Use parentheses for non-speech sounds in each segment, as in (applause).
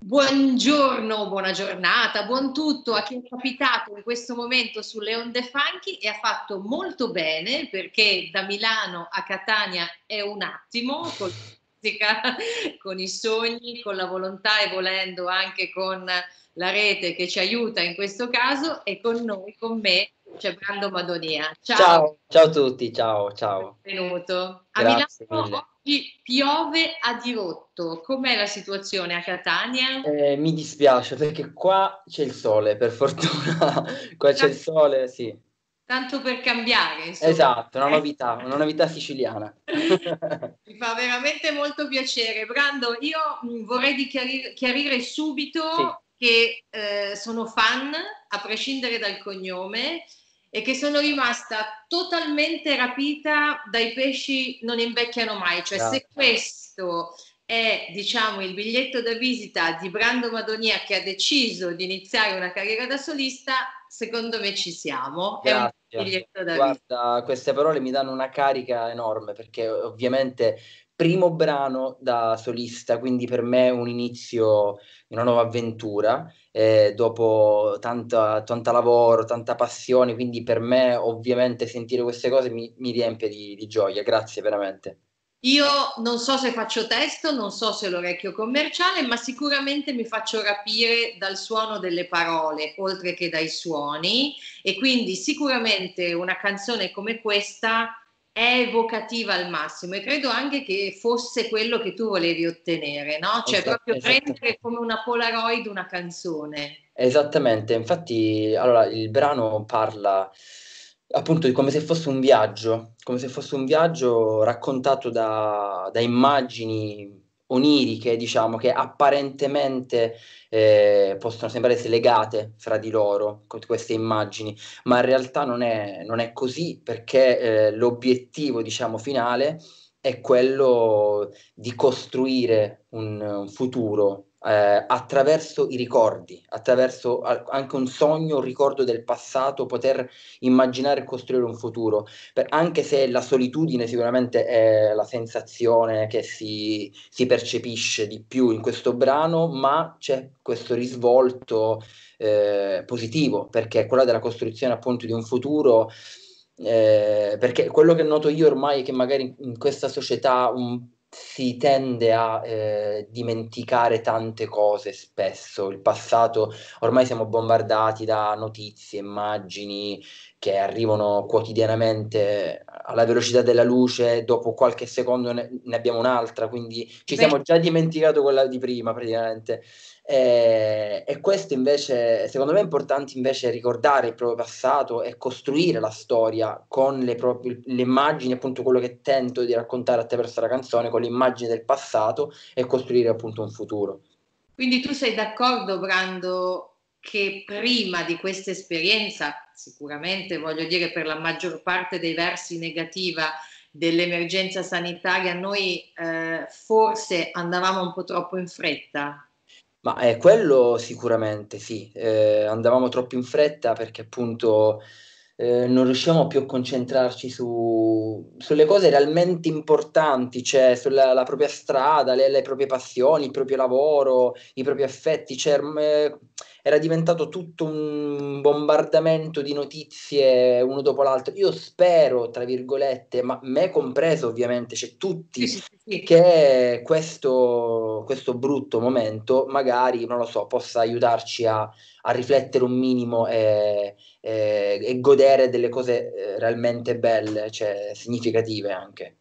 Buongiorno, buona giornata, buon tutto a chi è capitato in questo momento sulle onde funky e ha fatto molto bene perché da Milano a Catania è un attimo con, con i sogni, con la volontà e volendo anche con la rete che ci aiuta in questo caso e con noi, con me, c'è Brando Madonia. Ciao. ciao. ciao, a tutti, ciao, ciao. Benvenuto. A Grazie Milano mille. oggi piove a dirotto, com'è la situazione a Catania? Eh, mi dispiace perché qua c'è il sole, per fortuna, (laughs) qua c'è il sole, sì. Tanto per cambiare. Insomma. Esatto, una novità, una novità siciliana. Mi fa veramente molto piacere. Brando, io mm, vorrei chiarire, chiarire subito sì che eh, sono fan, a prescindere dal cognome, e che sono rimasta totalmente rapita dai pesci non invecchiano mai. Cioè, no. se questo è, diciamo, il biglietto da visita di Brando Madonia che ha deciso di iniziare una carriera da solista, secondo me ci siamo. Grazie. È un biglietto da Guarda, queste parole mi danno una carica enorme perché ovviamente primo brano da solista, quindi per me un inizio, una nuova avventura, eh, dopo tanta, tanta, lavoro, tanta passione, quindi per me ovviamente sentire queste cose mi, mi riempie di, di gioia, grazie veramente. Io non so se faccio testo, non so se l'orecchio commerciale, ma sicuramente mi faccio rapire dal suono delle parole, oltre che dai suoni, e quindi sicuramente una canzone come questa è evocativa al massimo e credo anche che fosse quello che tu volevi ottenere, no? Cioè esatto, proprio prendere come una Polaroid una canzone. Esattamente, infatti allora il brano parla appunto come se fosse un viaggio, come se fosse un viaggio raccontato da, da immagini oniriche, diciamo, che apparentemente eh, possono sembrare legate fra di loro, queste immagini, ma in realtà non è, non è così perché eh, l'obiettivo, diciamo, finale è quello di costruire un, un futuro eh, attraverso i ricordi, attraverso anche un sogno, un ricordo del passato, poter immaginare e costruire un futuro. Per, anche se la solitudine sicuramente è la sensazione che si, si percepisce di più in questo brano, ma c'è questo risvolto eh, positivo, perché è quella della costruzione appunto di un futuro. Eh, perché quello che noto io ormai è che magari in questa società un si tende a eh, dimenticare tante cose spesso. Il passato, ormai siamo bombardati da notizie, immagini che arrivano quotidianamente alla velocità della luce, dopo qualche secondo ne, ne abbiamo un'altra, quindi ci Beh. siamo già dimenticato quella di prima praticamente. E, e, questo invece, secondo me è importante invece ricordare il proprio passato e costruire la storia con le, proprie, le immagini, appunto quello che tento di raccontare attraverso la canzone, con le immagini del passato e costruire appunto un futuro. Quindi tu sei d'accordo, Brando, che prima di questa esperienza, sicuramente voglio dire per la maggior parte dei versi negativa dell'emergenza sanitaria, noi eh, forse andavamo un po' troppo in fretta? Ma è quello sicuramente sì, eh, andavamo troppo in fretta perché appunto eh, non riusciamo più a concentrarci su, sulle cose realmente importanti, cioè sulla propria strada, le, le, proprie passioni, il proprio lavoro, i propri affetti, cioè, eh, era diventato tutto un bombardamento di notizie uno dopo l'altro. Io spero, tra virgolette, ma me compreso ovviamente, c'è cioè tutti, sì, sì, sì. che questo, questo brutto momento magari, non lo so, possa aiutarci a, a riflettere un minimo e, e, e godere delle cose eh, realmente belle, cioè significative anche.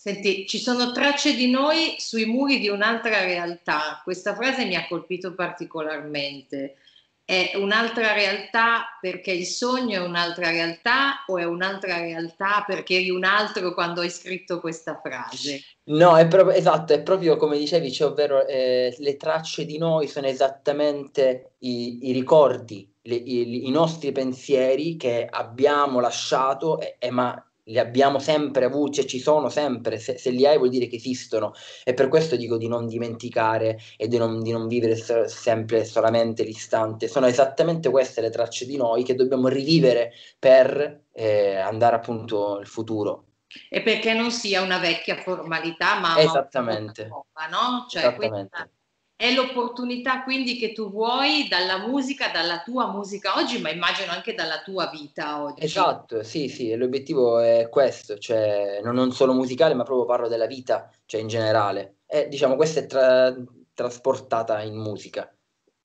Senti, ci sono tracce di noi sui muri di un'altra realtà. Questa frase mi ha colpito particolarmente. È un'altra realtà perché il sogno è un'altra realtà o è un'altra realtà perché eri un altro quando hai scritto questa frase? No, è proprio esatto, è proprio come dicevi, cioè, ovvero eh, le tracce di noi sono esattamente i, i ricordi, le, i, i, nostri pensieri che abbiamo lasciato, e, e ma li abbiamo sempre avuti e ci sono sempre, se, se, li hai vuol dire che esistono e per questo dico di non dimenticare e di non, di non vivere so, sempre solamente l'istante, sono esattamente queste le tracce di noi che dobbiamo rivivere per eh, andare appunto al futuro. E perché non sia una vecchia formalità, ma Esattamente. una nuova, no? Cioè, Esattamente. È l'opportunità quindi che tu vuoi dalla musica, dalla tua musica oggi, ma immagino anche dalla tua vita oggi. Esatto, sì, sì, l'obiettivo è questo, cioè non, non solo musicale, ma proprio parlo della vita, cioè in generale. E diciamo, questa è tra- trasportata in musica.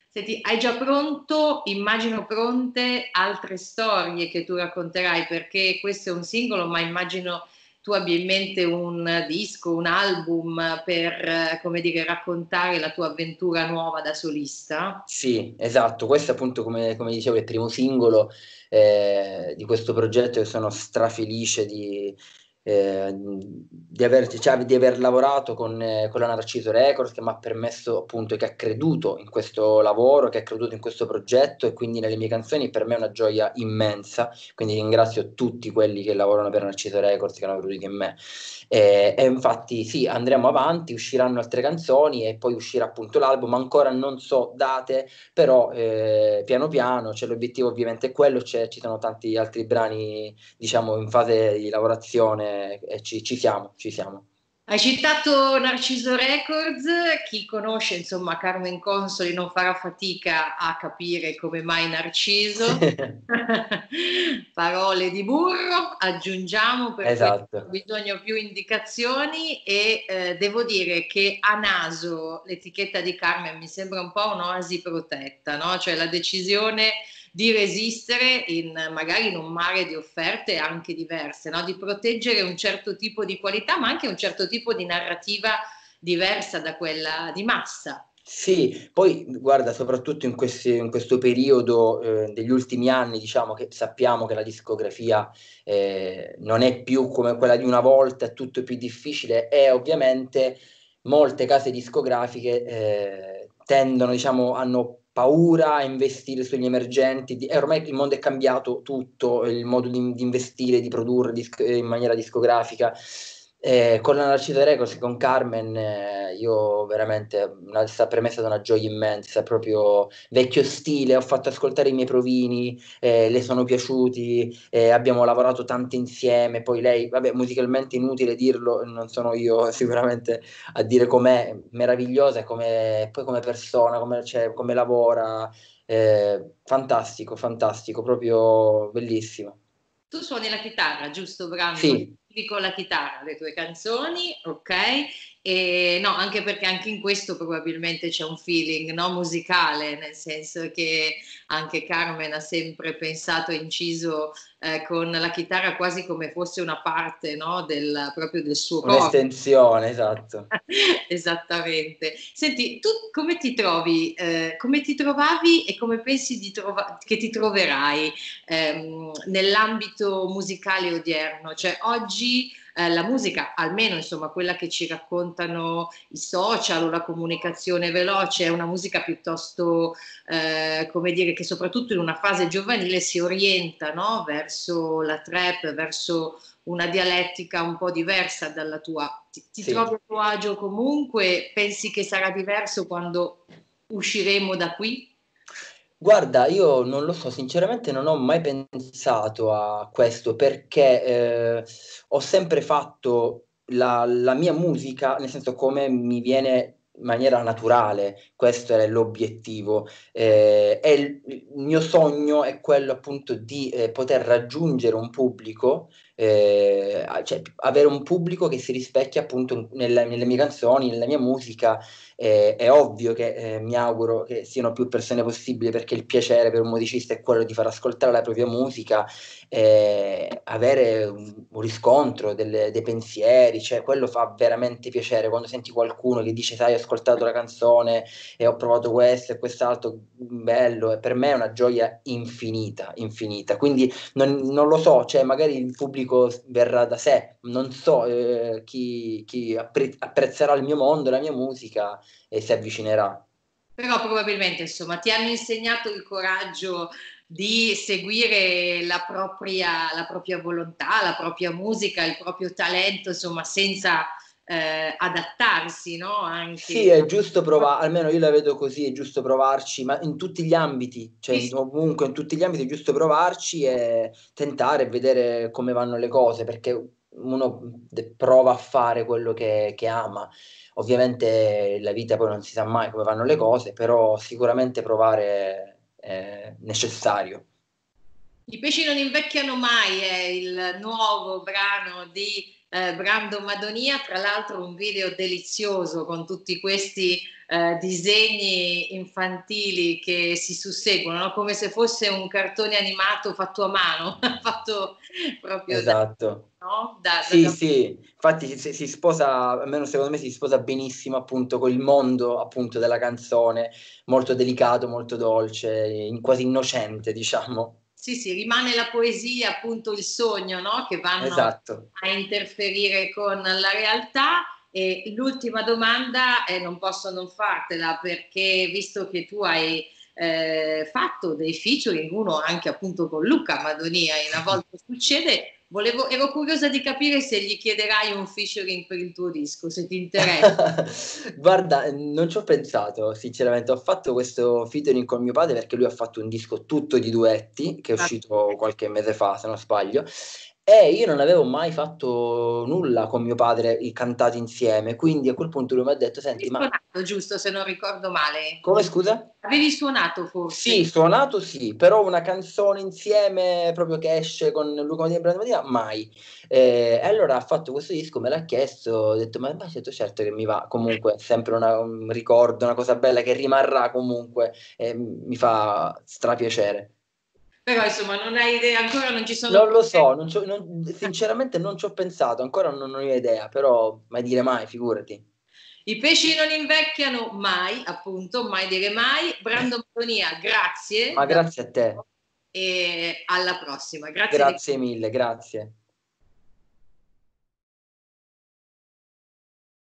Senti, hai già pronto, immagino pronte altre storie che tu racconterai, perché questo è un singolo, ma immagino tu abbia in mente un disco, un album per, come dire, raccontare la tua avventura nuova da solista? Sì, esatto, questo appunto, come, come dicevo, è il primo singolo eh, di questo progetto e sono strafelice di, eh, di, aver, cioè, di, aver, lavorato con, eh, con la Narciso Records che mi ha permesso appunto che ha creduto in questo lavoro, che ha creduto in questo progetto e quindi nelle mie canzoni per me è una gioia immensa, quindi ringrazio tutti quelli che lavorano per Narciso Records che hanno creduto in me. E, e infatti sì, andremo avanti, usciranno altre canzoni e poi uscirà appunto l'album, ancora non so date, però eh, piano piano, c'è l'obiettivo ovviamente è quello, c'è, ci sono tanti altri brani diciamo in fase di lavorazione e ci, ci siamo, ci siamo. Hai citato Narciso Records, chi conosce insomma Carmen Consoli non farà fatica a capire come mai Narciso. (laughs) Parole di burro, aggiungiamo perché esatto. ho bisogno più indicazioni e eh, devo dire che a naso l'etichetta di Carmen mi sembra un po' un'oasi protetta, no? cioè la decisione di resistere in, magari in un mare di offerte anche diverse, no? di proteggere un certo tipo di qualità, ma anche un certo tipo di narrativa diversa da quella di massa. Sì, poi guarda, soprattutto in, questi, in questo periodo eh, degli ultimi anni, diciamo che sappiamo che la discografia eh, non è più come quella di una volta, è tutto più difficile e ovviamente molte case discografiche eh, tendono, diciamo, hanno paura a investire sugli emergenti, di, ormai il mondo è cambiato tutto, il modo di, di investire, di produrre disc, in maniera discografica. Eh, con la Narciso Records, con Carmen, eh, io veramente, una, per me è stata una gioia immensa, proprio vecchio stile, ho fatto ascoltare i miei provini, eh, le sono piaciuti, eh, abbiamo lavorato tanto insieme, poi lei, vabbè, musicalmente inutile dirlo, non sono io (laughs) sicuramente a dire com'è, meravigliosa, come, poi come persona, come, cioè, come lavora, eh, fantastico, fantastico, proprio bellissimo. Tu suoni la chitarra, giusto Brando? Sì. Con la chitarra, le tue canzoni, ok? E no, anche perché anche in questo probabilmente c'è un feeling no, musicale, nel senso che anche Carmen ha sempre pensato e inciso eh, con la chitarra quasi come fosse una parte no, del, proprio del suo corpo. Un'estensione, esatto. (laughs) Esattamente. Senti, tu come ti trovi, eh, come ti trovavi e come pensi di trova- che ti troverai ehm, nell'ambito musicale odierno? Cioè oggi eh, la musica, almeno insomma quella che ci raccontano i social o la comunicazione veloce, è una musica piuttosto, eh, come dire, che soprattutto in una fase giovanile si orienta no? verso la trap, verso una dialettica un po' diversa dalla tua. Ti, ti sì. trovi a tuo agio comunque? Pensi che sarà diverso quando usciremo da qui? Guarda, io non lo so, sinceramente non ho mai pensato a questo perché eh, ho sempre fatto la, la mia musica, nel senso come mi viene in maniera naturale, questo è l'obiettivo. Eh, e il, il, mio sogno è quello appunto di eh, poter raggiungere un pubblico, eh, cioè avere un pubblico che si rispecchia appunto nella, nelle mie canzoni, nella mia musica eh, è ovvio che eh, mi auguro che siano più persone possibili perché il piacere per un musicista è quello di far ascoltare la propria musica, eh, avere un, un riscontro delle, dei pensieri, cioè quello fa veramente piacere. Quando senti qualcuno che dice sai ho ascoltato la canzone e ho provato questo e quest'altro, bello, e per me è una gioia infinita, infinita, quindi non, non lo so, cioè magari il pubblico verrà da sé, non so eh, chi, chi appre- apprezzerà il mio mondo, la mia musica e si avvicinerà. Però probabilmente insomma ti hanno insegnato il coraggio di seguire la propria, la propria volontà, la propria musica, il proprio talento, insomma, senza eh, adattarsi, no? Anche... Sì, è giusto provare, almeno io la vedo così, è giusto provarci, ma in tutti gli ambiti, cioè sì. comunque in tutti gli ambiti è giusto provarci e tentare e vedere come vanno le cose, perché uno prova a fare quello che, che ama. Ovviamente la vita poi non si sa mai come vanno le cose, però sicuramente provare è necessario. I pesci non invecchiano mai è il nuovo brano di eh, Brando Madonia, tra l'altro un video delizioso con tutti questi eh, disegni infantili che si susseguono, no? come se fosse un cartone animato fatto a mano, (laughs) fatto proprio esatto. da, no? da, sì, da... sì, infatti si, si, sposa, almeno secondo me si sposa benissimo appunto con il mondo appunto della canzone, molto delicato, molto dolce, quasi innocente diciamo. Sì, sì, rimane la poesia, appunto il sogno, no? Che vanno esatto. a interferire con la realtà. E l'ultima domanda, eh, non posso non fartela perché visto che tu hai eh, fatto dei featuring, uno anche appunto con Luca Madonia, una (laughs) volta succede, Volevo, ero curiosa di capire se gli chiederai un featuring per il tuo disco, se ti interessa. (laughs) Guarda, non ci ho pensato, sinceramente. Ho fatto questo featuring con mio padre perché lui ha fatto un disco tutto di duetti, che è ah. uscito qualche mese fa, se non sbaglio, e io non avevo mai fatto nulla con mio padre cantato insieme, quindi a quel punto lui mi ha detto: Senti, ma. suonato giusto se non ricordo male. Come scusa? Avevi suonato forse? Sì, suonato sì, però una canzone insieme proprio che esce con Luca Mattina e Brando Mattina, mai. Eh, e allora ha fatto questo disco, me l'ha chiesto, ho detto: Ma hai detto certo che mi va. Comunque, sempre una, un ricordo, una cosa bella che rimarrà comunque, e mi fa strapiacere. Però insomma non hai idea, ancora non ci sono... Non lo so, non non, sinceramente non ci ho pensato, ancora non, non ho idea, però mai dire mai, figurati. I pesci non invecchiano mai, appunto, mai dire mai. Brando Madonia, (laughs) grazie. Ma grazie a te. E alla prossima. Grazie, grazie mille, grazie.